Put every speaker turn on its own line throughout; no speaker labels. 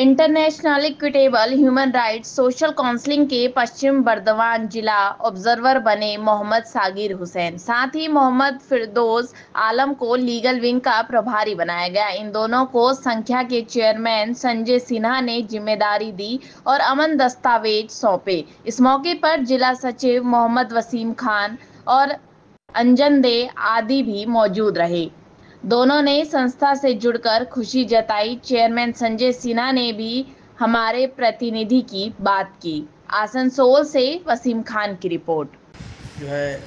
International equitable human rights social counselling के पश्चिम बर्दवान जिला observer बने मोहम्मद सागिर हुसैन। साथ ही मोहम्मद फिरदोस आलम को लीगल विंग का प्रभारी बनाया गया। इन दोनों को संख्या के चेयरमैन संजय सिन्हा ने ज़िम्मेदारी दी और अमन दस्तावेज़ सौंपे। इस मौके पर जिला सचिव मोहम्मद वसीम खान और अंजन दे आदि भी मौजूद रहे। दोनों ने संस्था से जुड़कर खुशी जताई। चेयरमैन संजय सिन्हा ने भी हमारे प्रतिनिधि की बात की। आसनसोल से वसीम खान की रिपोर्ट।
जो है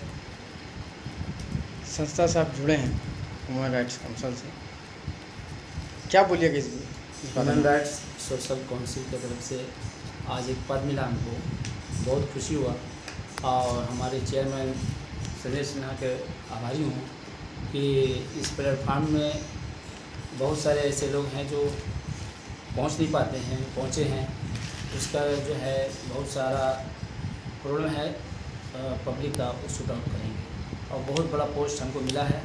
संस्था से आप जुड़े हैं ह्यूमन राइट्स काउंसिल से। क्या बोलिएगा इस इस
ह्यूमन राइट्स सोशल काउंसिल की तरफ़ से आज एक पद मिला हमको। बहुत खुशी हुआ। और हमारे चेयरमैन संजय सिन्हा के आभारी हूँ। कि इस प्लेटफार्म में बहुत सारे ऐसे लोग हैं जो पहुँच नहीं पाते हैं पहुँचे हैं। उसका जो है बहुत सारा प्रॉब्लम है पब्लिक का वो शूट करेंगे। और बहुत बड़ा पोस्ट हमको मिला है।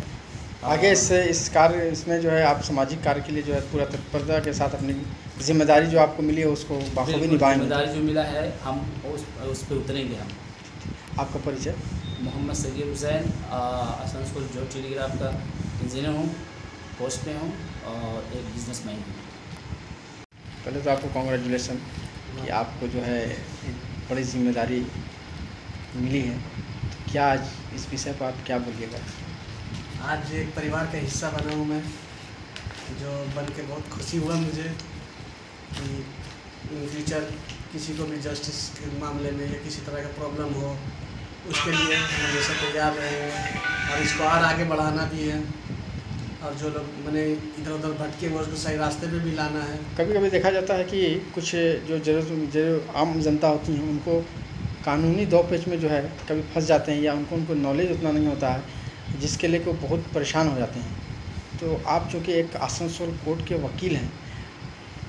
आगे इससे इस कार्य इसमें जो है आप सामाजिक कार्य के लिए जो है पूरा तत्परता के साथ अपनी ज़िम्मेदारी जो आपको मिली है उसको बाखूबी निभाएँगे।
ज़िम्मेदारी जो मिला है हम उस उस पर उतरेंगे हम।
आपका परिचय?
मोहम्मद सगीर हुसैन अ, आसनसोल जो टेलीग्राफ का इंजीनियर हूँ पोस्ट पे हूँ और एक बिज़नेस मैन हूँ।
पहले तो आपको कॉन्ग्रेचुलेसन कि आपको जो है एक बड़ी ज़िम्मेदारी मिली है। तो क्या आज इस विषय पर आप क्या बोलिएगा?
आज एक परिवार का हिस्सा बना हूँ मैं जो बन के बहुत खुशी हुआ मुझे कि इन फ्यूचर किसी को भी जस्टिस के मामले में या किसी तरह का प्रॉब्लम हो, उसके लिए हम हमेशा तैयार रहेंगे और इसको और आगे बढ़ाना भी है। और जो लोग मैंने इधर उधर भटके हुए उसको सही रास्ते पे भी लाना है।
कभी कभी देखा जाता है कि कुछ जो ज़रूरत जो आम जनता होती हैं, उनको कानूनी दो पेच में जो है, कभी फंस जाते हैं या उनको उनको नॉलेज उतना नहीं होता है, जिसके लिए वो बहुत परेशान हो जाते हैं। तो आप चूँकि एक आसनसोल कोर्ट के वकील हैं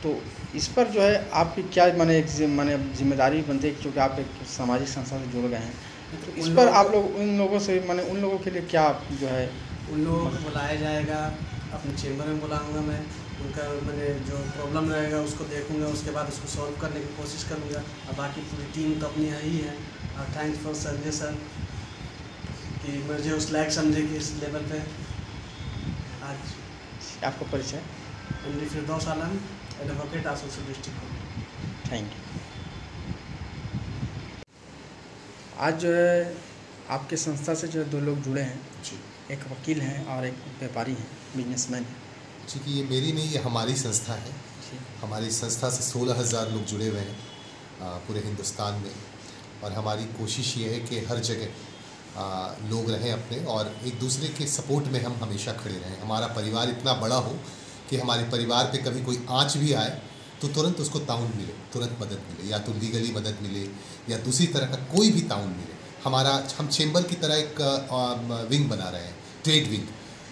तो इस पर जो है आपकी क्या माने एक माने ज़िम्मेदारी बनती है? क्योंकि आप एक सामाजिक संस्था से जुड़ गए हैं। तो इस पर आप लोग उन लोगों से माने उन लोगों के लिए क्या जो है?
उन लोगों को बुलाया जाएगा अपने चेम्बर में बुलाऊँगा मैं। उनका मैंने जो प्रॉब्लम रहेगा उसको देखूँगा उसके बाद उसको सॉल्व करने की कोशिश करूँगा। और बाकी पूरी टीम तो अपनी यहाँ ही है। और थैंक्स फॉर संजय सर कि मुझे उस लायक समझे कि इस लेवल पे आज।
आपका परिचय?
M D Firdaus Alam advocate Asansol district
thank you आज जो है आपके संस्था से जो है दो लोग जुड़े हैं।
जी।
एक वकील हैं और एक व्यापारी हैं बिजनेसमैन हैं।
क्योंकि ये मेरी नहीं ये हमारी संस्था है। हमारी संस्था से सोलह हज़ार लोग जुड़े हुए हैं पूरे हिंदुस्तान में। और हमारी कोशिश ये है कि हर जगह लोग रहें अपने और एक दूसरे के सपोर्ट में हम हमेशा खड़े रहें। हमारा परिवार इतना बड़ा हो कि हमारे परिवार पे कभी कोई आँच भी आए तो तुरंत उसको ताउन मिले तुरंत मदद मिले या तो लीगली मदद मिले या दूसरी तरह का कोई भी ताउन मिले। हमारा हम चेंबर की तरह एक विंग बना रहे हैं ट्रेड विंग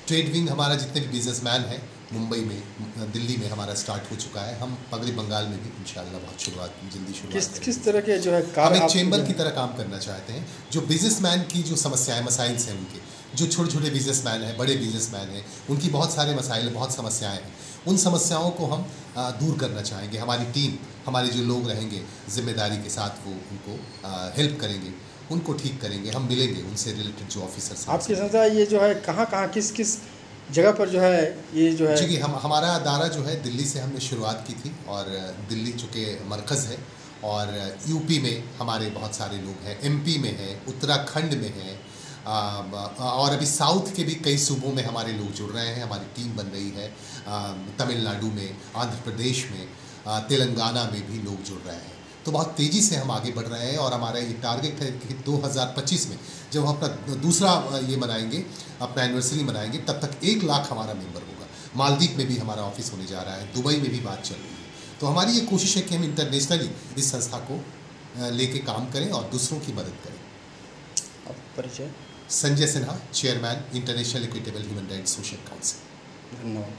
ट्रेड विंग हमारा जितने भी बिजनेसमैन हैं मुंबई में दिल्ली में हमारा स्टार्ट हो चुका है। हम पगड़ी बंगाल में भी इंशाल्लाह बहुत शुरुआत जल्दी शुरुआत
किस किस तरह के जो है
काम
हम
एक चेंबर की तरह काम करना चाहते हैं जो बिजनेसमैन की जो समस्याएँ मसाइल्स हैं उनके। जो छोटे छोटे बिजनेसमैन हैं बड़े बिजनेसमैन हैं उनकी बहुत सारे मसाइल बहुत समस्याएँ हैं। उन समस्याओं को हम दूर करना चाहेंगे। हमारी टीम हमारे जो लोग रहेंगे ज़िम्मेदारी के साथ वो उनको हेल्प करेंगे उनको ठीक करेंगे हम मिलेंगे उनसे रिलेटेड जो ऑफिसर्स
आपकी संस्था ये जो है कहाँ कहाँ किस किस जगह पर जो है ये जो है?
जी हम हमारा अदारा जो है दिल्ली से हमने शुरुआत की थी और दिल्ली चूँकि मरकज़ है और यूपी में हमारे बहुत सारे लोग हैं एमपी में है उत्तराखंड में है और अभी साउथ के भी कई सूबों में हमारे लोग जुड़ रहे हैं, हमारी टीम बन रही है तमिलनाडु में, आंध्र प्रदेश में तेलंगाना में भी लोग जुड़ रहे हैं। तो बहुत तेज़ी से हम आगे बढ़ रहे हैं और हमारा ये टारगेट है कि 2025 में जब हम अपना दूसरा ये मनाएँगे, अपना एनिवर्सरी मनाएँगे, तब तक एक लाख हमारा मेंबर होगा। मालदीव में भी हमारा ऑफ़िस होने जा रहा है, दुबई में भी बात चल रही है। तो हमारी ये कोशिश है कि हम इंटरनेशनली इस संस्था को लेके काम करें और दूसरों की मदद करें।
परिचय?
Sanjay Sinha chairman international equitable human rights social council
धन्यवाद।